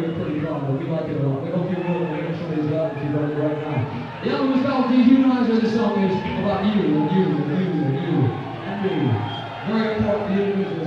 we're pretty proud of. We like it a lot. We hope you will. We're going to show you that if you got it right now. The album is called Dehumanizer. The song is about you and you and you and you and me. Very important to you.